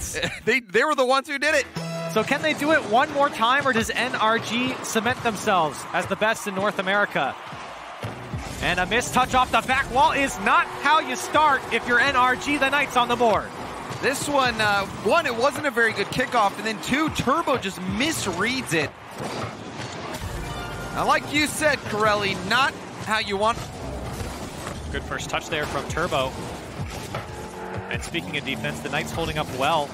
Knights. they, they were the ones who did it. So can they do it one more time, or does NRG cement themselves as the best in North America? And a missed touch off the back wall is not how you start if you're NRG, the Knights on the board. This one, uh, one, it wasn't a very good kickoff, and then two, Turbo just misreads it. Now, like you said, Corelli, not how you want. Good first touch there from Turbo. And speaking of defense, the Knights holding up well.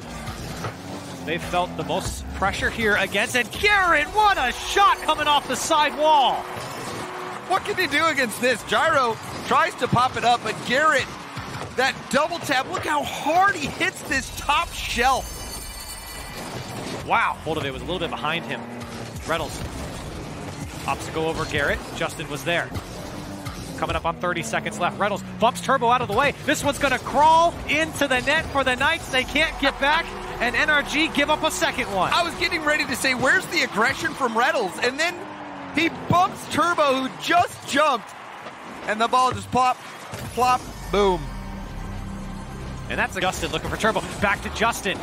They felt the most pressure here against, and Garrett, what a shot coming off the side wall. What can he do against this? Gyro tries to pop it up, but Garrett, that double tap, look how hard he hits this top shelf. Wow, hold of it was a little bit behind him. Reynolds opts to go over Garrett. Justin was there. Coming up on 30 seconds left. Reynolds bumps Turbo out of the way. This one's going to crawl into the net for the Knights. They can't get back, and NRG give up a second one. I was getting ready to say, where's the aggression from Reynolds? And then he bumps Turbo, who just jumped, and the ball just plop, plop, boom. And that's Justin looking for Turbo. Back to Justin.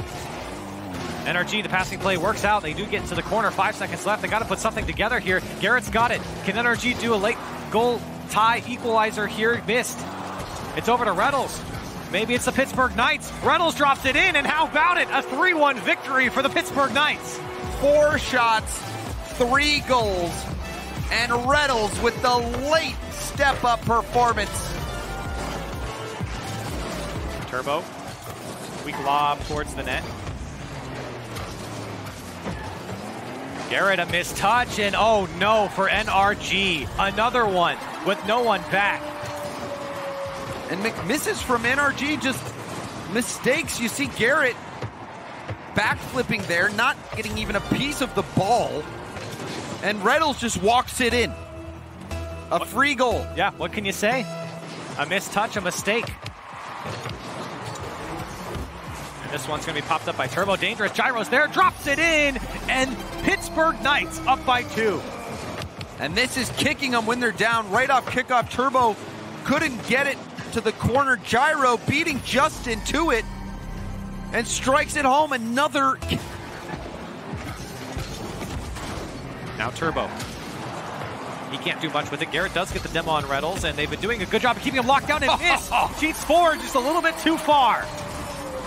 NRG, the passing play works out. They do get into the corner. Five seconds left. They got to put something together here. Garrett's got it. Can NRG do a late goal tie equalizer here? Missed. It's over to Reynolds. Maybe it's the Pittsburgh Knights. Reynolds drops it in, and how about it? A 3 1 victory for the Pittsburgh Knights. Four shots, three goals, and Reynolds with the late step up performance. Turbo. Weak lob towards the net. Garrett a missed touch, and oh no for NRG. Another one with no one back. And misses from NRG, just mistakes. You see Garrett backflipping there, not getting even a piece of the ball. And Reynolds just walks it in. A free goal. Yeah, what can you say? A missed touch, a mistake. And this one's going to be popped up by Turbo. Dangerous. Gyro's there, drops it in, and Pittsburgh Knights up by two. And this is kicking them when they're down. Right off kickoff, Turbo couldn't get it to the corner. Gyro beating Justin to it and strikes it home. Another. Now Turbo. He can't do much with it. Garrett does get the demo on Reynolds, and they've been doing a good job of keeping him locked down and miss. Cheats forward just a little bit too far.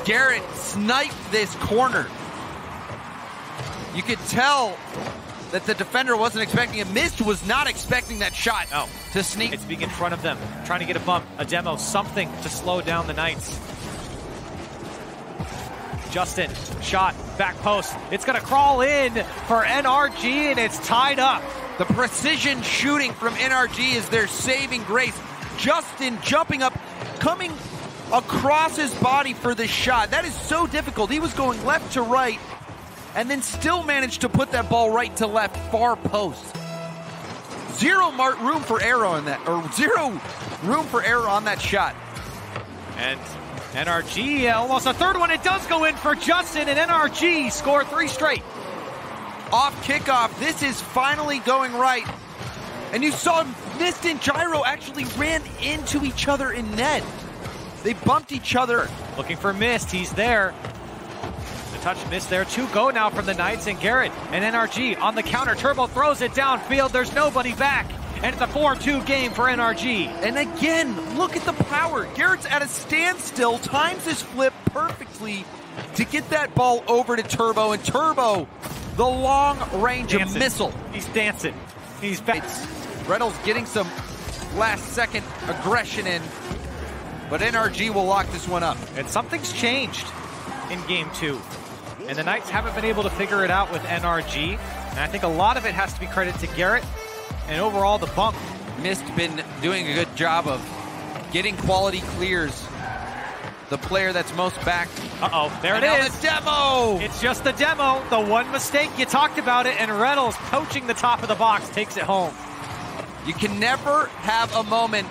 Garrett sniped this corner. You could tell that the defender wasn't expecting it. missed, was not expecting that shot no. to sneak. It's being in front of them, trying to get a bump, a demo, something to slow down the Knights. Justin, shot, back post. It's going to crawl in for NRG, and it's tied up. The precision shooting from NRG is their saving grace. Justin jumping up, coming across his body for the shot. That is so difficult. He was going left to right and then still managed to put that ball right to left, far post. Zero mark room for error on that, or zero room for error on that shot. And NRG, almost a third one. It does go in for Justin, and NRG score three straight. Off kickoff, this is finally going right. And you saw Mist and Gyro actually ran into each other in net. They bumped each other. Looking for Mist, he's there. Touch miss there. Two go now from the Knights, and Garrett and NRG on the counter. Turbo throws it downfield. There's nobody back. And it's a 4-2 game for NRG. And again, look at the power. Garrett's at a standstill, times his flip perfectly to get that ball over to Turbo. And Turbo, the long range of missile. He's dancing. He's back. Reynolds getting some last second aggression in. But NRG will lock this one up. And something's changed in game two. And the Knights haven't been able to figure it out with NRG. And I think a lot of it has to be credit to Garrett and overall the bump. Mist been doing a good job of getting quality clears. The player that's most back. Uh-oh, there and it is. the demo! It's just the demo. The one mistake, you talked about it, and Reynolds poaching the top of the box takes it home. You can never have a moment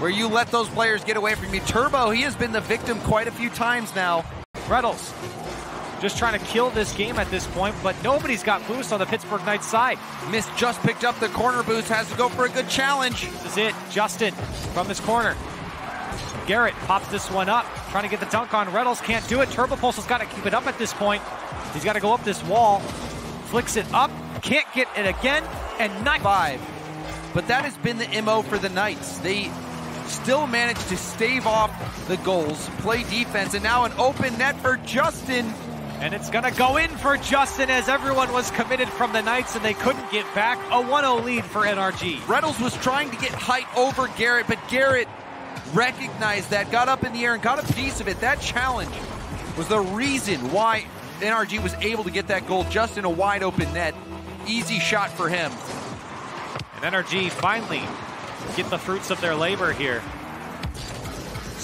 where you let those players get away from you. Turbo, he has been the victim quite a few times now. Reynolds just trying to kill this game at this point, but nobody's got boost on the Pittsburgh Knights side. Mist just picked up the corner boost, has to go for a good challenge. This is it. Justin from his corner. Garrett pops this one up, trying to get the dunk on Reynolds. Can't do it. Turbopolsa has got to keep it up at this point. He's got to go up this wall. Flicks it up. Can't get it again. And nine. Five. But that has been the MO for the Knights. They still managed to stave off the goals, play defense, and now an open net for Justin. And it's going to go in for Justin as everyone was committed from the Knights and they couldn't get back. A 1-0 lead for NRG. Reynolds was trying to get height over Garrett, but Garrett recognized that, got up in the air and got a piece of it. That challenge was the reason why NRG was able to get that goal just in a wide open net. Easy shot for him. And NRG finally get the fruits of their labor here.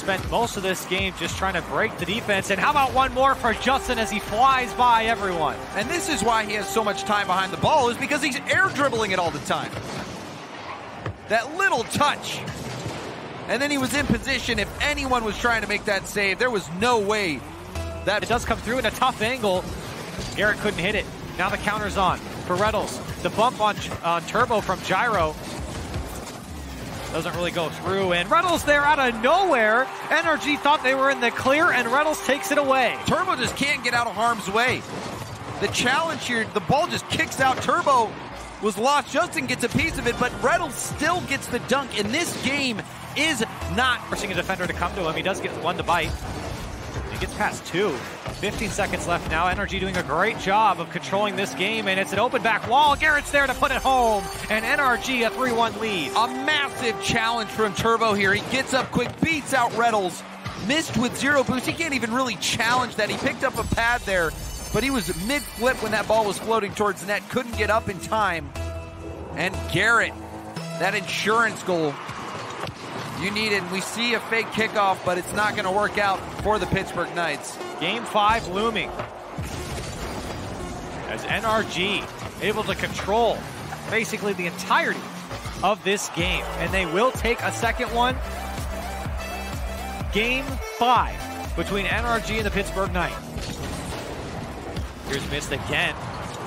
Spent most of this game just trying to break the defense. And how about one more for Justin as he flies by everyone? And this is why he has so much time behind the ball is because he's air dribbling it all the time. That little touch. And then he was in position. If anyone was trying to make that save, there was no way that it does come through in a tough angle. Garrett couldn't hit it. Now the counter's on for Reynolds. The bump on, on Turbo from Gyro doesn't really go through. And Reynolds there out of nowhere. NRG thought they were in the clear, and Reynolds takes it away. Turbo just can't get out of harm's way. The challenge here, the ball just kicks out. Turbo was lost. Justin gets a piece of it, but Reynolds still gets the dunk. And this game is not forcing a defender to come to him. He does get one to bite. He gets past two. 15 seconds left now. NRG doing a great job of controlling this game, and it's an open back wall. Garrett's there to put it home, and NRG a 3-1 lead. A massive challenge from Turbo here. He gets up quick, beats out Reynolds. Mist with zero boost. He can't even really challenge that. He picked up a pad there, but he was mid-flip when that ball was floating towards the net. Couldn't get up in time. And Garrett, that insurance goal you need it. And we see a fake kickoff, but it's not going to work out for the Pittsburgh Knights. Game five looming. As NRG able to control basically the entirety of this game. And they will take a second one. Game five between NRG and the Pittsburgh Knights. Here's Mist again.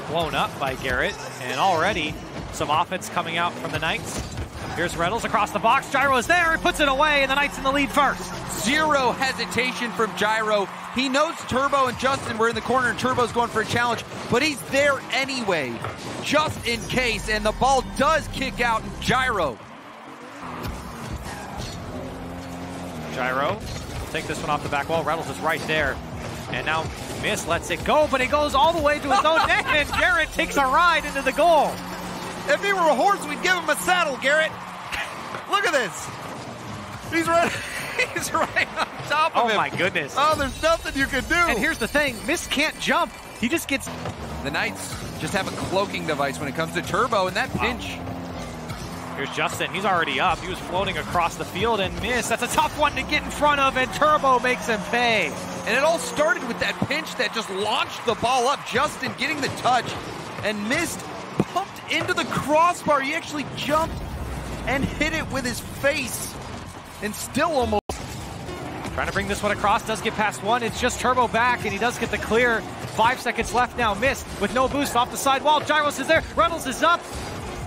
Blown up by Garrett. And already some offense coming out from the Knights. Here's Reynolds across the box. Gyro is there. He puts it away, and the Knights in the lead first. Zero hesitation from Gyro. He knows Turbo and Justin were in the corner, and Turbo's going for a challenge, but he's there anyway, just in case. And the ball does kick out, and Gyro. Gyro take this one off the back wall. Reynolds is right there. And now Miss lets it go, but it goes all the way to his own net, and Garrett takes a ride into the goal. If he were a horse, we'd give him a saddle, Garrett. Look at this. He's right. He's right on top of oh him. Oh my goodness. Oh, there's nothing you can do. And here's the thing: Miss can't jump. He just gets. The Knights just have a cloaking device when it comes to Turbo, and that pinch. Wow. Here's Justin. He's already up. He was floating across the field and missed. That's a tough one to get in front of, and Turbo makes him pay. And it all started with that pinch that just launched the ball up. Justin getting the touch and missed, pumped into the crossbar. He actually jumped and hit it with his face and still almost. Trying to bring this one across, does get past one. It's just Turbo back, and he does get the clear. Five seconds left now, Mist with no boost off the side wall. Gyros is there, Reynolds is up.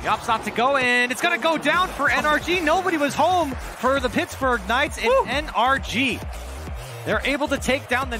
The op's not to go, and it's going to go down for NRG. Nobody was home for the Pittsburgh Knights, and Woo. NRG. They're able to take down the